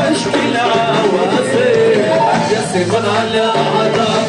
واشكي العواصف يا سيف على عطاك